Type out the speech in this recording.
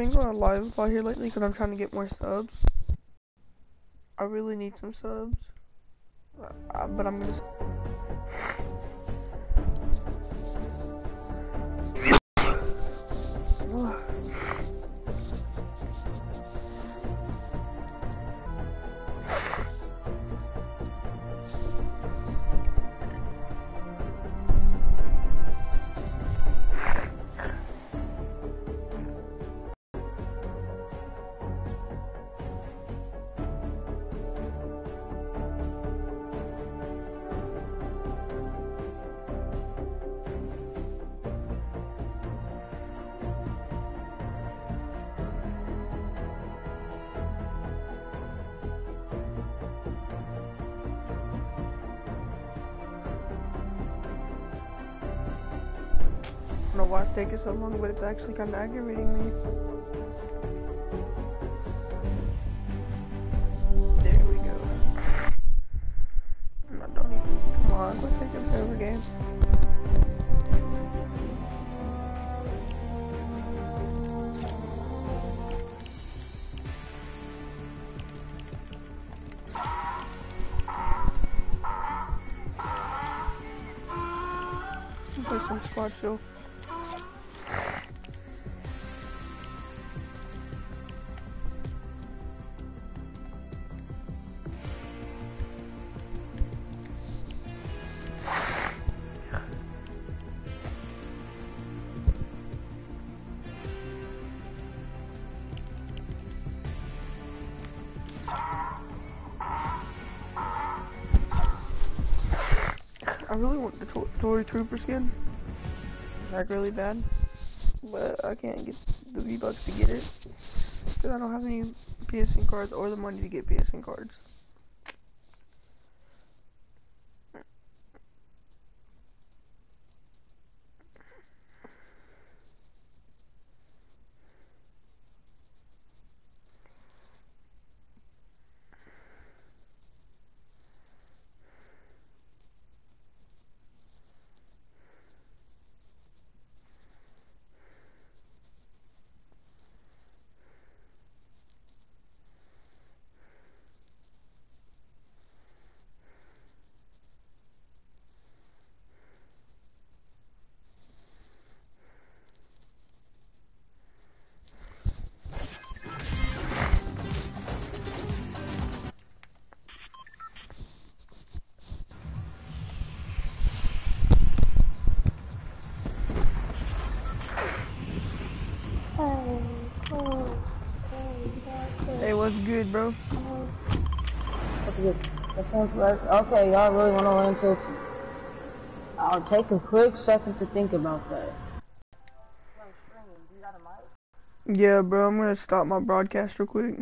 been going live a lot here lately because I'm trying to get more subs. I really need some subs. Uh, but I'm gonna. Don't know why it's taking so long, but it's actually kind of aggravating me. There we go. No, don't even. Come on, quit taking forever, game. Play some squad show. I really want the to Tory Trooper skin. Like really bad. But I can't get the V-Bucks to get it. Because I don't have any PSN cards or the money to get PSN cards. Bro? That's good. That sounds right. Okay, y'all really want to learn tilting. I'll take a quick second to think about that. Yeah, bro, I'm gonna stop my broadcast real quick.